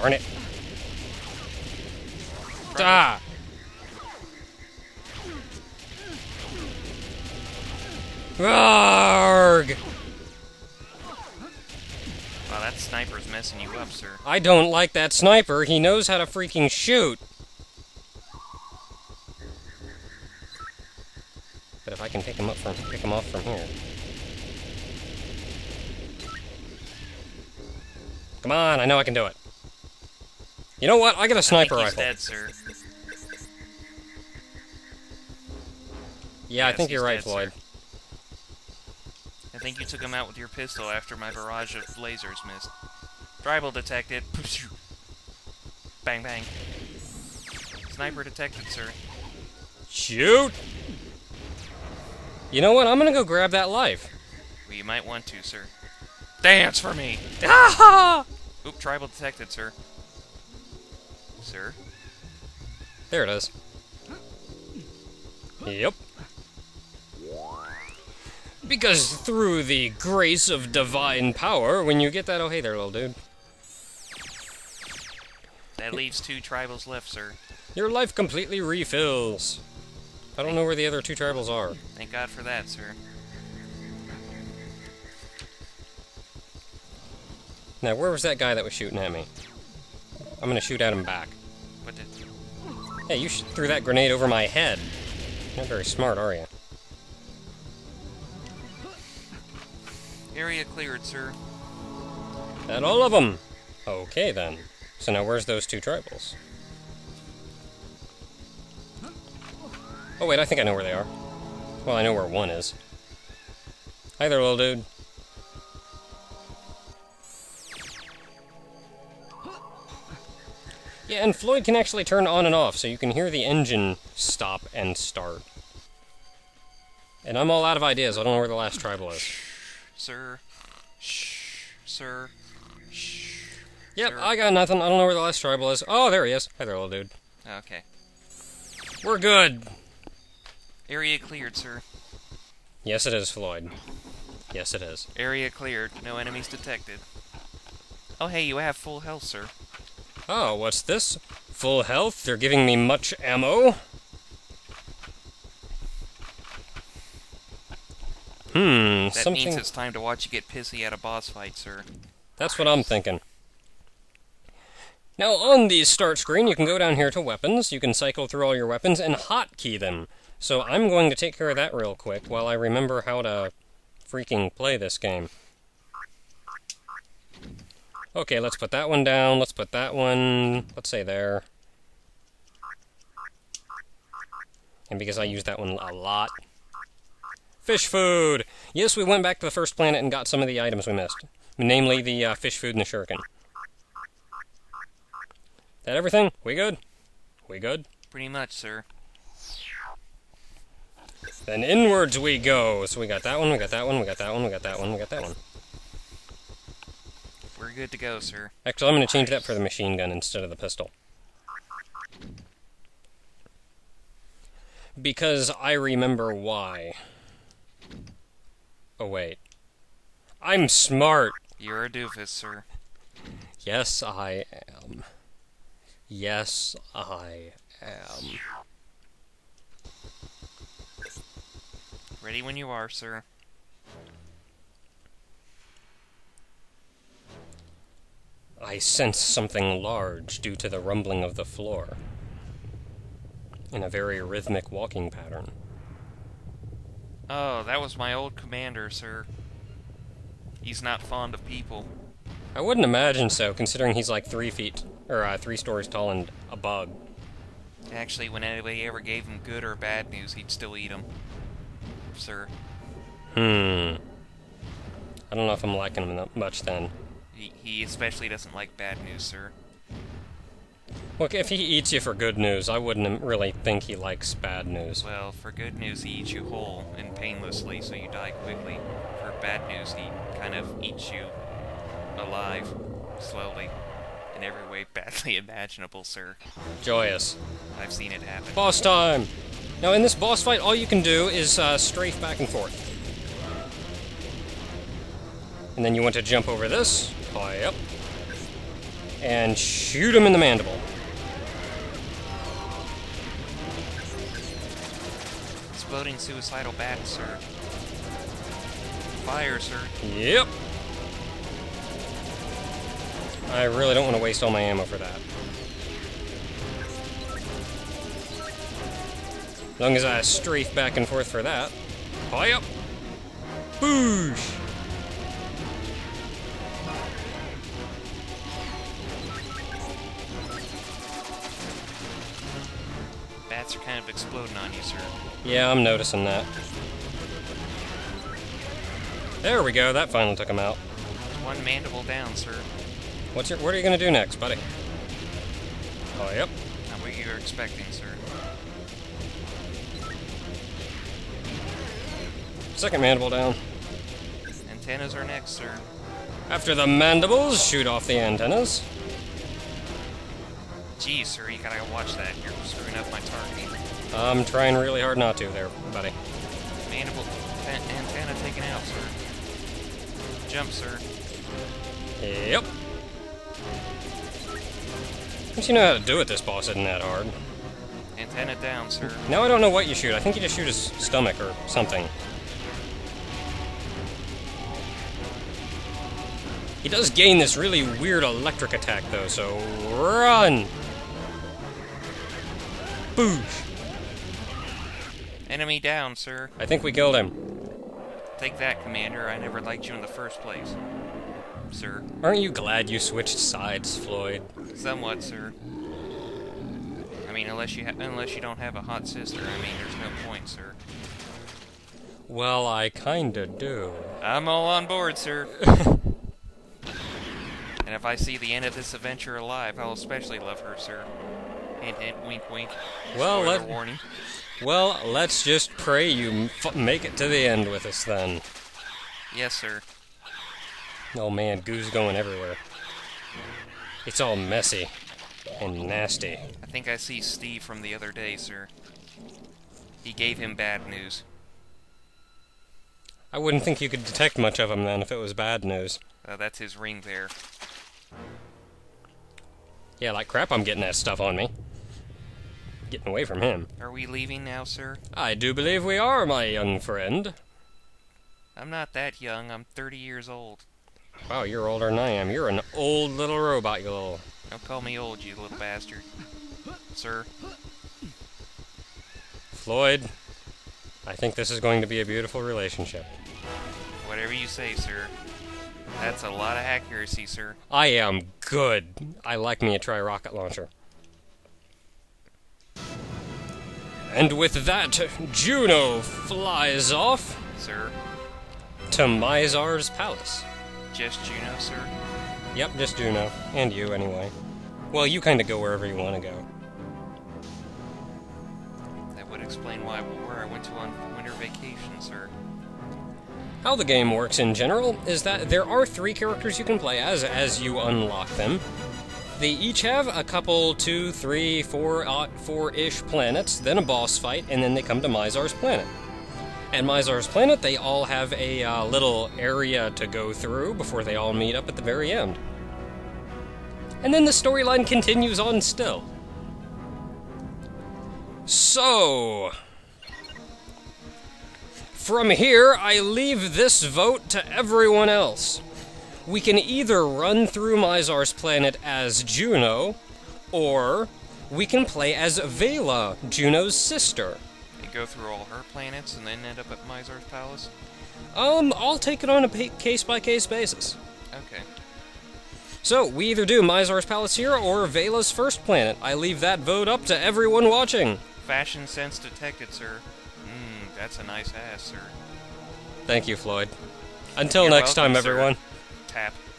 Darn it. Ah! Arg! Wow, that sniper's messing you up, sir. I don't like that sniper. He knows how to freaking shoot. But if I can pick him up from pick him off from here. Come on, I know I can do it. You know what? I got a sniper I rifle. dead, sir. Yeah, I think you're right, dead, Floyd. I think you took him out with your pistol after my barrage of lasers missed. Tribal detected. Bang bang. Sniper detected, sir. Shoot! You know what? I'm gonna go grab that life. Well, you might want to, sir. Dance for me! Ah! Oop, tribal detected, sir. Sir? There it is. Yep. Because through the grace of divine power, when you get that, oh hey there, little dude. That leaves two tribals left, sir. Your life completely refills. I don't know where the other two tribals are. Thank God for that, sir. Now, where was that guy that was shooting at me? I'm gonna shoot at him back. What did... Hey, you threw that grenade over my head. Not very smart, are you? Area cleared, sir. At all of them. Okay then. So now where's those two tribals? Oh wait, I think I know where they are. Well, I know where one is. Hi there, little dude. Yeah, and Floyd can actually turn on and off, so you can hear the engine stop and start. And I'm all out of ideas. I don't know where the last tribal is. Sir. Shh. Sir. Shh. Yep, Sir. I got nothing. I don't know where the last tribal is. Oh, there he is. Hi there, little dude. Okay. We're good. Area cleared, sir. Yes, it is, Floyd. Yes, it is. Area cleared. No enemies detected. Oh, hey, you have full health, sir. Oh, what's this? Full health? They're giving me much ammo? Hmm, That something... means it's time to watch you get pissy at a boss fight, sir. That's what I'm thinking. Now, on the start screen, you can go down here to weapons. You can cycle through all your weapons and hotkey them. So I'm going to take care of that real quick while I remember how to freaking play this game. Okay, let's put that one down. Let's put that one, let's say there. And because I use that one a lot. Fish food! Yes, we went back to the first planet and got some of the items we missed. Namely, the uh, fish food and the shuriken. That everything? We good? We good? Pretty much, sir. Then inwards we go. So we got that one, we got that one, we got that one, we got that one, we got that one. We're good to go, sir. Actually, I'm going to change that for the machine gun instead of the pistol. Because I remember why. Oh, wait. I'm smart! You're a doofus, sir. Yes, I am. Yes, I am. Ready when you are, sir. I sense something large due to the rumbling of the floor. In a very rhythmic walking pattern. Oh, that was my old commander, sir. He's not fond of people. I wouldn't imagine so, considering he's like three feet, or uh, three stories tall and a bug. Actually, when anybody ever gave him good or bad news, he'd still eat them. Sir. Hmm. I don't know if I'm liking him much then. He, he especially doesn't like bad news, sir. Look, if he eats you for good news, I wouldn't really think he likes bad news. Well, for good news, he eats you whole and painlessly, so you die quickly. For bad news, he kind of eats you alive, slowly, in every way badly imaginable, sir. Joyous. I've seen it happen. Boss time! Now, in this boss fight, all you can do is uh, strafe back and forth. And then you want to jump over this. High up. and shoot him in the mandible. Exploding suicidal bat, sir. Fire, sir. Yep. I really don't want to waste all my ammo for that. As long as I strafe back and forth for that. Hi up! Boosh! Exploding on you, sir. Yeah, I'm noticing that. There we go, that finally took him out. One mandible down, sir. What's your, what are you gonna do next, buddy? Oh, yep. Not what you were expecting, sir. Second mandible down. Antennas are next, sir. After the mandibles, shoot off the antennas. Geez, sir, you gotta watch that. You're screwing up my targeting. I'm trying really hard not to there, buddy. Mandible antenna taken out, sir. Jump, sir. Yep. Once you know how to do it, this boss isn't that hard. Antenna down, sir. Now I don't know what you shoot. I think you just shoot his stomach or something. He does gain this really weird electric attack, though, so run! Boosh! Enemy down, sir. I think we killed him. Take that, Commander. I never liked you in the first place. Sir. Aren't you glad you switched sides, Floyd? Somewhat, sir. I mean, unless you ha- unless you don't have a hot sister, I mean, there's no point, sir. Well, I kinda do. I'm all on board, sir. and if I see the end of this adventure alive, I'll especially love her, sir. Hint, hint, wink, wink. Well, let- warning. Well, let's just pray you f- make it to the end with us then. Yes, sir. Oh man, goo's going everywhere. It's all messy and nasty. I think I see Steve from the other day, sir. He gave him bad news. I wouldn't think you could detect much of him then if it was bad news. Uh, that's his ring there. Yeah, like crap, I'm getting that stuff on me. Getting away from him. Are we leaving now, sir? I do believe we are, my young friend. I'm not that young. I'm 30 years old. Wow, you're older than I am. You're an old little robot, you little. Don't call me old, you little bastard. Sir, Floyd, I think this is going to be a beautiful relationship. whatever you say, sir. That's a lot of accuracy, sir. I am good. I like me a tri rocket launcher. And with that, Juno flies off Sir, to Mizar's palace. just Juno, sir. Yep, just Juno. And you, anyway. Well, you kind of go wherever you want to go. That would explain why where I went to on winter vacation, sir. How the game works in general is that there are three characters you can play as as you unlock them. They each have a couple, two, three, four, uh, four-ish planets, then a boss fight, and then they come to Mizar's planet. At Mizar's planet, they all have a uh, little area to go through before they all meet up at the very end. And then the storyline continues on still. So, from here, I leave this vote to everyone else. We can either run through Mizar's planet as Juno, or we can play as Vela, Juno's sister. They go through all her planets and then end up at Mizar's palace. Um, I'll take it on a case by case basis. Okay. So, we either do Mizar's palace here or Vela's first planet. I leave that vote up to everyone watching. Fashion sense detected, sir. Mmm, that's a nice ass, sir. Thank you, Floyd. Until You're next welcome, time, sir. Tap.